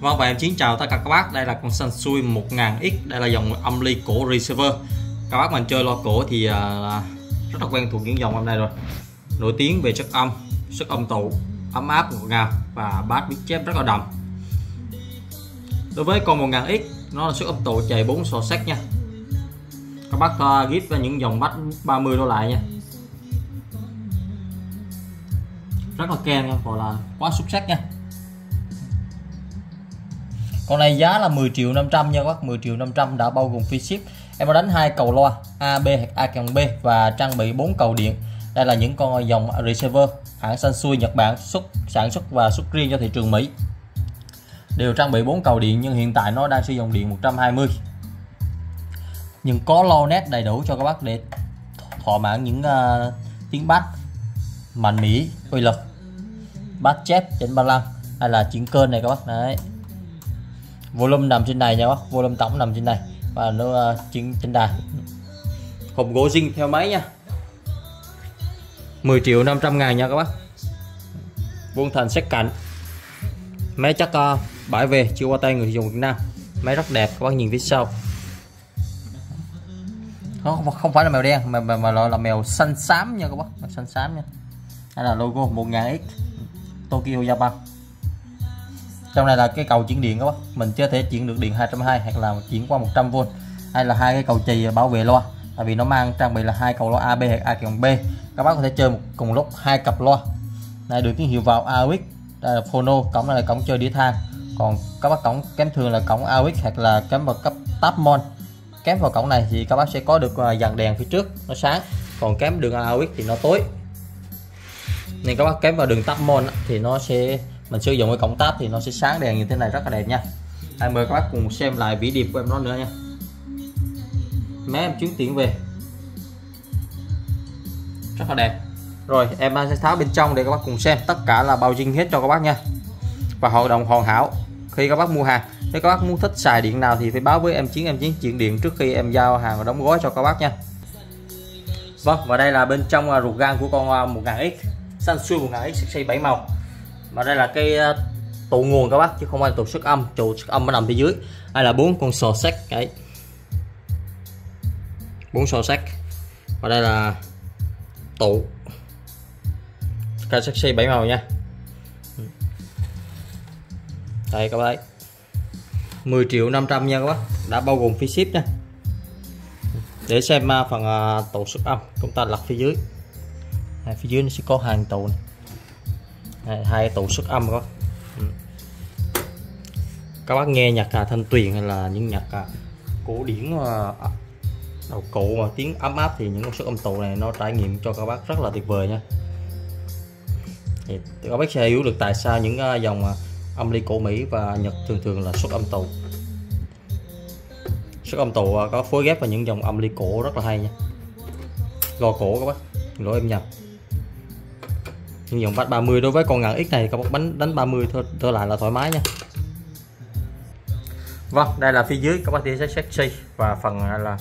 Vâng và em xin chào tất cả các bác. Đây là con Sansui 1000X đây là dòng âm ly cổ receiver. Các bác mình chơi loa cổ thì uh, rất là quen thuộc những dòng âm này rồi. Nổi tiếng về chất âm sức âm tụ ấm áp ngọt ngào và bass biết chép rất là đậm. Đối với con 1000X nó là sức âm tụ chạy 4 sò sách nha. Các bác uh, ghép ra những dòng bass 30 đô lại nha. Rất là kèn nha gọi là quá xuất sắc nha con này giá là 10 triệu 500 nha các bác 10 triệu 500 đã bao gồm phí ship. Em có đánh hai cầu loa ab hoặc A kèm B và trang bị 4 cầu điện. Đây là những con dòng receiver hãng Sansui Nhật Bản xuất sản xuất và xuất riêng cho thị trường Mỹ. Đều trang bị 4 cầu điện nhưng hiện tại nó đang sử dụng điện 120 nhưng có lo nét đầy đủ cho các bác để thỏa mãn những uh, tiếng bass mạnh mỹ uy lực. Bass chép trên ba lăng. Hay là chuyển kênh này các bác đấy volume nằm trên này nha bác. Volume tổng nằm trên này và nó uh, trên, trên đài. Hộp gỗ zin theo máy nha. 10 triệu 500 ngàn nha các bác. Vuông thành xét cạnh. Máy chắc uh, bãi về chưa qua tay người dùng Việt Nam. Máy rất đẹp các bác nhìn phía sau. Không không phải là mèo đen mà mà, mà là, là mèo xanh xám nha các bác. Xanh xám nha. Đây là logo 1000X Tokyo Japan trong này là cái cầu chuyển điện các bác. Mình chưa thể chuyển được điện 220 hoặc là chuyển qua 100V hay là hai cái cầu chì bảo vệ loa. Tại vì nó mang trang bị là hai cầu loa AB hoặc A cộng B. Các bác có thể chơi một cùng lúc hai cặp loa. Này được tín hiệu vào AUX đây là phono, cổng này là cổng chơi đĩa than. Còn các bác cổng kém thường là cổng AUX hoặc là kém vào cấp Tapmon kém vào cổng này thì các bác sẽ có được à, dàn đèn phía trước, nó sáng. Còn kém đường AUX thì nó tối. Nên các bác kém vào đường Tapmon thì nó sẽ mình sử dụng cái cổng táp thì nó sẽ sáng đèn như thế này rất là đẹp nha. Hãy mời các bác cùng xem lại vĩ điệp của em nó nữa nha. Máy em chuyến tiền về. Rất là đẹp. Rồi em sẽ tháo bên trong để các bác cùng xem. Tất cả là bao dinh hết cho các bác nha. Và hoạt động hoàn hảo. Khi các bác mua hàng nếu các bác muốn thích xài điện nào thì phải báo với em chiến. Em chiến chuyển điện trước khi em giao hàng và đóng gói cho các bác nha. Vâng và đây là bên trong à, ruột gan của con 1000X à, Sansui 1000X xây 7 màu và đây là cái ờ, tụ nguồn các bác, chứ không phải tụ xuất âm. Tụ xuất âm nó nằm phía dưới. Đây là bốn con sò sắt đấy. Bốn sò sắt và đây là tụ. Cây sexy bảy màu nha. Đây các bác 10 triệu 500 nha các bác. Đã bao gồm phí ship nha. Để xem ờ, phần ờ, tụ xuất âm. Chúng ta lật phía dưới. Phía dưới nó sẽ có hàng tụ này hai tủ sức âm các ừ. các bác nghe nhạc à, thanh tuyền hay là những nhạc à, cổ điển à, à, đầu cụ mà tiếng ấm áp thì những con sức âm tụ này nó trải nghiệm cho các bác rất là tuyệt vời nha. Thì các bác sẽ hiểu được tại sao những dòng âm ly cổ Mỹ và Nhật thường thường là xuất âm tụ. Xuất âm tụ có phối ghép vào những dòng âm ly cổ rất là hay nha. Lo cổ các bác lỗi em nhập nhưng dòng bát 30 đối với con ngàn X này các bác bánh đánh 30 thôi, thôi lại là thoải mái nha. Vâng đây là phía dưới các bác tia sexy và phần là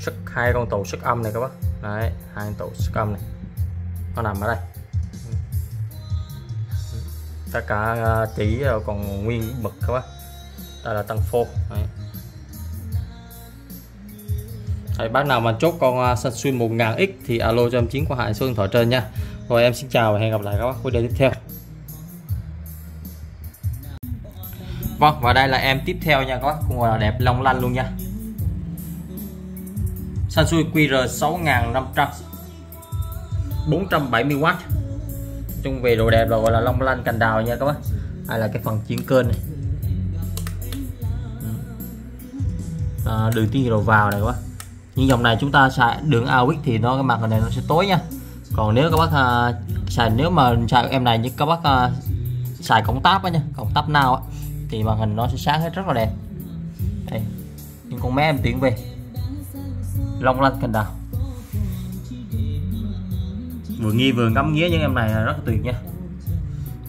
sức hai con tàu sức âm này các bác. Đấy hai con tụ sức âm này. Nó nằm ở đây. Tất cả à, chỉ còn nguyên mực các bác. Đây là tăng phô. Đấy. Đấy, bác nào mà chốt con à, Samsung 1000X thì alo cho em chiến qua hại số điện thoại trên nha rồi em xin chào và hẹn gặp lại các bác video tiếp theo. Vâng và đây là em tiếp theo nha các bác. Cũng là đẹp long lanh luôn nha. Sansui QR 6500 470W chung về đồ đẹp là gọi là long lanh cành đào nha các bác. Hay là cái phần chuyển kênh này. À, đường tín hiệu vào này các bác. Những dòng này chúng ta xài đường AUX thì nó cái mặt này nó sẽ tối nha còn nếu các bác uh, xài nếu mà xài em này như các bác uh, xài cổng táp á nha cổng táp nào á thì màn hình nó sẽ sáng hết rất là đẹp. Đây những con máy em tuyển về. Long lanh cành đào. Vừa nghi vừa ngắm nghía những em này rất là tuyệt nha.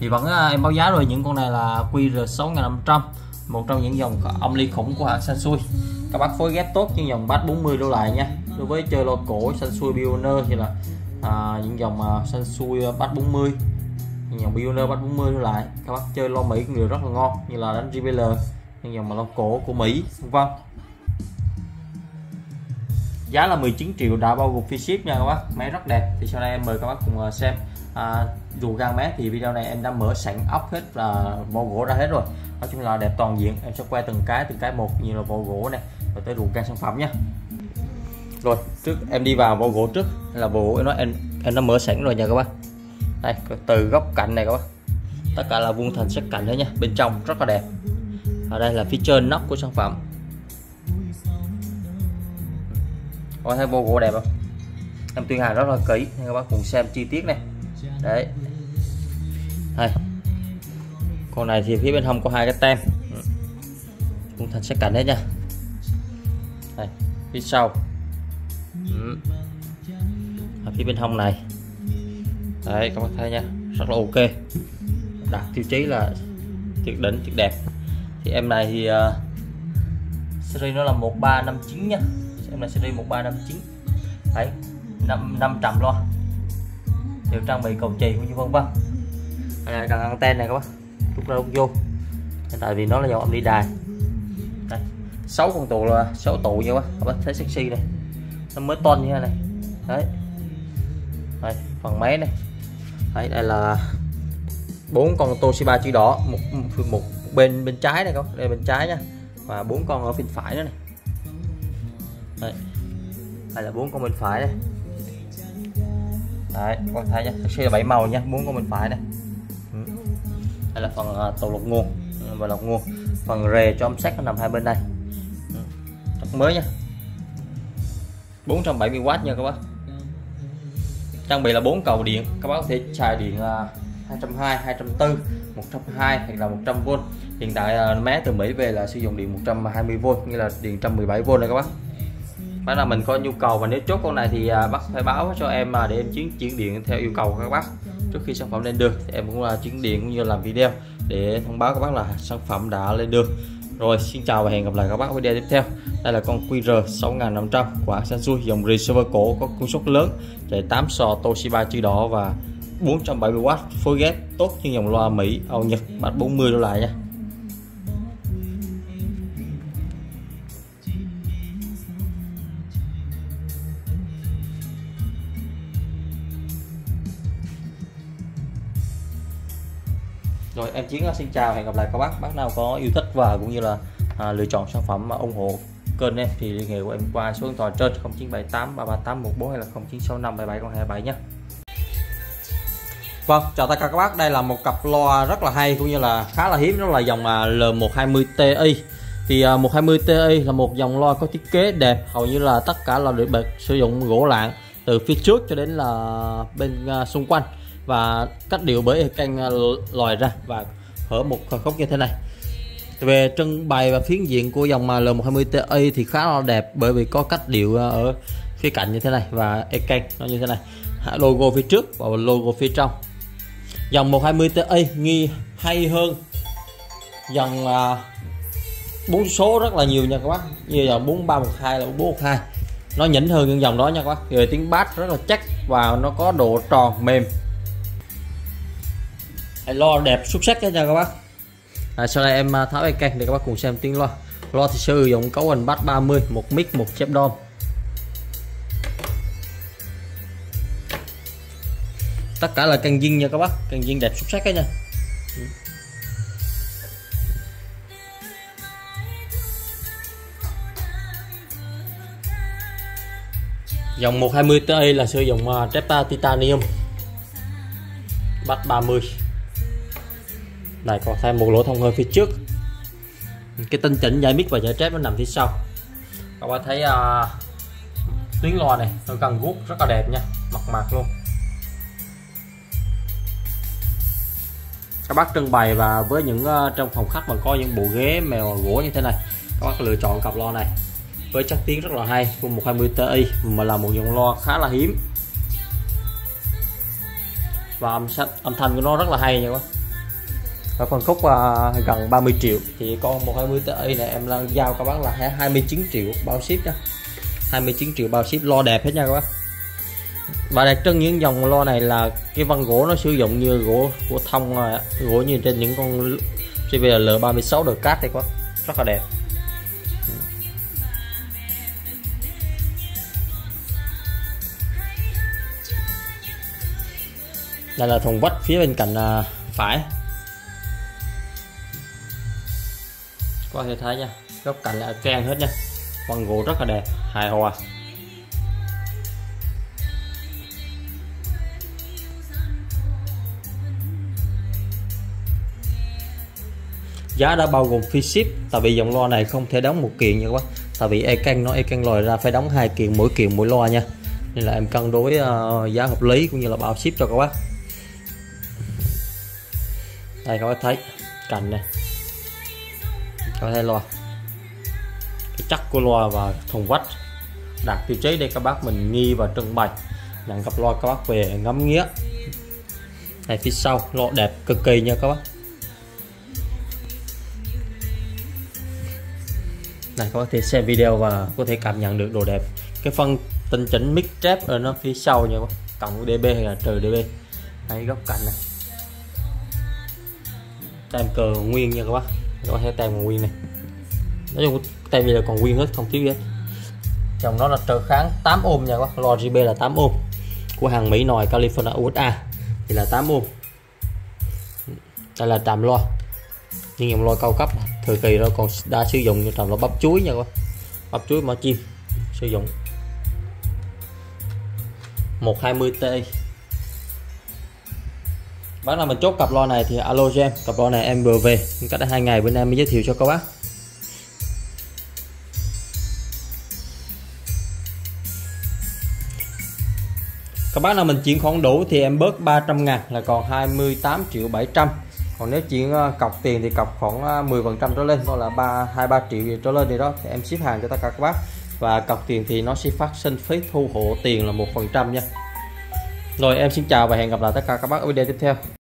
Thì vẫn à, em báo giá rồi những con này là QR 6500 một trong những dòng âm ly khủng của hãng Sansui. Các bác phối ghép tốt những dòng bass 40 đô lại nha. Đối với chơi lo cổ Sansui Pioneer thì là à, những dòng uh, Sansui à, bass 40 dòng Pioneer 340 lại. Các bác chơi lo Mỹ cũng đều rất là ngon. Như là đánh JBL những dòng mà lo cổ của Mỹ vân giá là 19 triệu đã bao gồm phí ship nha các bác. Máy rất đẹp. Thì sau đây em mời các bác cùng à, xem. À, dù gan mé thì video này em đã mở sẵn ốc hết là bộ gỗ ra hết rồi. Nói chung là đẹp toàn diện. Em sẽ quay từng cái từng cái một như là bộ gỗ này. Rồi tới ruột gan sản phẩm nhé rồi, trước em đi vào bộ gỗ trước là bộ gỗ nó em em nó mở sẵn rồi nha các bác. Đây từ góc cạnh này các bác. Tất cả là vuông thành sắc cạnh đấy nha, bên trong rất là đẹp. Ở đây là phía trên nóc của sản phẩm. Có thấy bộ gỗ đẹp không? Em tuyên hàng rất là kỹ, nên các bác cùng xem chi tiết này. Đấy. Đây. Con này thì phía bên hông có hai cái tem. Ừ. Vuông thành sắc cạnh hết nha. Đây, phía sau. Ừ. ở phía bên hông này. Đấy các bạn thấy nha. Rất là ok. Đặt tiêu chí là tuyệt đỉnh tuyệt đẹp. Thì em này thì uh, series nó là 1359 nha. Em này series 1359 đấy 5 500 lo. Đều trang bị cầu chì cũng như vân vân. Đây là cần anten này các bác. Rút ra rút vô. Tại vì nó là dòng âm đi đài. Đây sáu con tù là sáu tù nha các bác thấy sexy này nó mới ton như thế này. Đấy. Đây, phần máy này. Đấy, đây là bốn con Toshiba chữ đỏ một, một, một bên bên trái này không, đây bên trái nha. Và bốn con ở bên phải nữa này. Đây, đây là bốn con bên phải đây. Đấy con thấy nha xe là bảy màu nha bốn con bên phải này. Ừ. Đây là phần à, uh, tổ lọc nguồn. Và lọc nguồn. Phần rề cho âm sắc nó nằm hai bên đây. Ừ. Rất mới nha. 470W nha các bác. Trang bị là bốn cầu điện, các bác có thể xài điện 220 240 120 hoặc là 100V hiện tại à, mé từ Mỹ về là sử dụng điện 120V như là điện 117V này các bác. Bác là mình có nhu cầu và nếu chốt con này thì à, bác phải báo cho em à, để em chuyển chuyển điện theo yêu cầu của các bác. Trước khi sản phẩm lên đường thì em cũng là chuyển điện cũng như làm video để thông báo các bác là sản phẩm đã lên đường rồi, xin chào và hẹn gặp lại các bác video tiếp theo. Đây là con QR 6500 của Samsung dòng receiver cổ có công suất lớn chạy 8 sò Toshiba chữ đỏ và 470W phối ghép tốt như dòng loa Mỹ, Âu, Nhật. Bắt 40 đô la nha. Rồi em chiến ờ, xin chào hẹn gặp lại các bác bác nào có yêu thích và cũng như là à, lựa chọn sản phẩm mà ủng hộ kênh em thì liên hệ của em qua số điện thoại trên 0978 33814 hay là 0965 7727 nhé Vâng, chào tất cả các bác. Đây là một cặp loa rất là hay cũng như là khá là hiếm đó là dòng à, L120 Ti. Thì à, 120 Ti là một dòng loa có thiết kế đẹp, hầu như là tất cả là được sử dụng gỗ lạng từ phía trước cho đến là bên à, xung quanh và cách điệu bởi canh à, lòi ra và hở một khóc như thế này. Về trưng bày và phiến diện của dòng L120 Ti thì khá là đẹp bởi vì có cách điệu à, ở phía cạnh như thế này. Và e canh nó như thế này. Logo phía trước và logo phía trong. Dòng 120 Ti nghi hay hơn dòng à, bốn số rất là nhiều nha các bác. Như dòng 4312 là 412 nó nhỉnh hơn những dòng đó nha các bác. Rồi tiếng bass rất là chắc và nó có độ tròn mềm lo đẹp xuất sắc nha các bác. À, sau đây em à, tháo cái kênh để các bác cùng xem tiếng loa. Loa thì sử dụng cấu hình bass 30 một mic một chép đom tất cả là càng dinh nha các bác. Càng dinh đẹp xuất sắc đấy nha. Dòng 120 Ti là sử dụng uh, Trepta titanium. Bắt 30 này còn thêm một lỗ thông hơi phía trước. Cái tinh chỉnh dây mic và dây trép nó nằm phía sau. Các bạn thấy uh, tuyến loa này nó gần guốc rất là đẹp nha. Mặt mặt luôn. Các bác trưng bày và với những uh, trong phòng khách mà có những bộ ghế mèo gỗ như thế này các bác lựa chọn cặp loa này với chất tiếng rất là hay của 120 Ti mà là một dòng loa khá là hiếm. Và âm, âm thanh của nó rất là hay nha các bác và phân khúc à, gần 30 triệu. Thì con 120 Ti này em đang giao các bác là 29 triệu bao ship nha 29 triệu bao ship lo đẹp hết nha các bác. Và đặc trưng những dòng lo này là cái vân gỗ nó sử dụng như gỗ của thông gỗ như trên những con CVL 36 được cát đây quá rất là đẹp. Đây là thùng vách phía bên cạnh à, phải. Có thể thấy nha góc cạnh là trang hết nha. Phần gỗ rất là đẹp hài hòa. Giá đã bao gồm phí ship tại vì dòng loa này không thể đóng một kiện nha các bác. Tại vì e Ecan nó e Ecan lòi ra phải đóng hai kiện mỗi kiện mỗi loa nha. Nên là em cân đối uh, giá hợp lý cũng như là bao ship cho các bác. Đây các bác thấy cạnh này các bác thấy loa cái chắc của loa và thùng vách đạt tiêu chí đây, các bác mình nghi và trưng bày. Nhận cặp loa, các bác về ngắm nghía. Này, phía sau, loa đẹp cực kỳ nha các bác. Này có thể xem video và có thể cảm nhận được đồ đẹp. Cái phân tinh chỉnh mic trap ở nó phía sau nha cộng dB hay là trừ dB hay góc cạnh này. Tem cờ nguyên nha các bác có thể tem còn nguyên này. Nói chung tem gì là còn nguyên hết, không thiếu gì hết. Dòng nó là trở kháng 8 ôm nha các bác. Lo GB là 8 ôm của hàng Mỹ nòi, California USA thì là 8 ôm. Đây là trạm loa. Nhưng dòng loa cao cấp. Thời kỳ đó còn đã sử dụng như trạm là bắp chuối nha các bác. Bắp chuối mỏ chim sử dụng. 120T bác nào mình chốt cặp lo này thì alo cho em. Cặp lo này em vừa về. Cách đây hai ngày, bên em mới giới thiệu cho các bác. Các bác nào mình chuyển khoản đủ thì em bớt 300 ngàn là còn 28 triệu 700 còn nếu chuyển ờ, cọc tiền thì cọc khoảng ờ, 10 phần trăm trở lên hoặc là ba, hai, ba triệu trở lên thì đó, thì em ship hàng cho tất cả các bác. Và cọc tiền thì nó sẽ phát sinh phí thu hộ tiền là một phần trăm nha rồi, em xin chào và hẹn gặp lại tất cả các bác ở video tiếp theo.